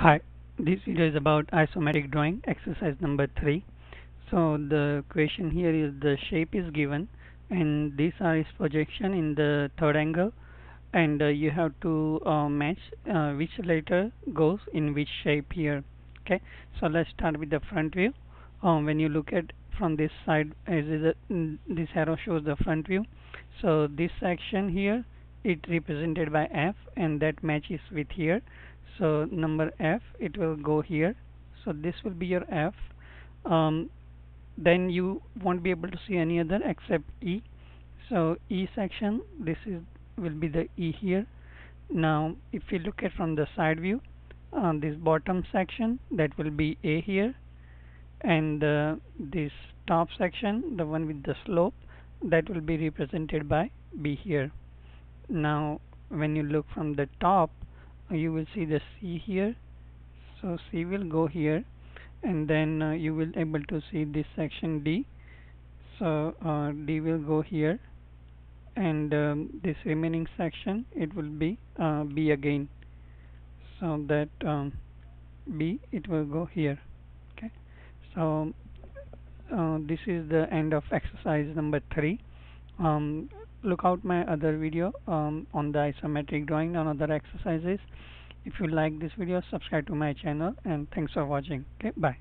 Hi, this video is about isometric drawing exercise number 3. So the question here is the shape is given and these are its projection in the third angle and uh, you have to uh, match uh, which letter goes in which shape here. Okay, so let's start with the front view. Um, when you look at from this side as is a, mm, this arrow shows the front view. So this section here it represented by F and that matches with here so number F it will go here. So this will be your F. Um, then you won't be able to see any other except E. So E section this is will be the E here. Now if you look at from the side view uh, this bottom section that will be A here. And uh, this top section the one with the slope that will be represented by B here. Now when you look from the top you will see the C here. So C will go here and then uh, you will able to see this section D. So uh, D will go here and um, this remaining section it will be uh, B again. So that um, B it will go here. Okay. So uh, this is the end of exercise number 3 um, look out my other video um, on the isometric drawing and other exercises. If you like this video subscribe to my channel and thanks for watching. Okay bye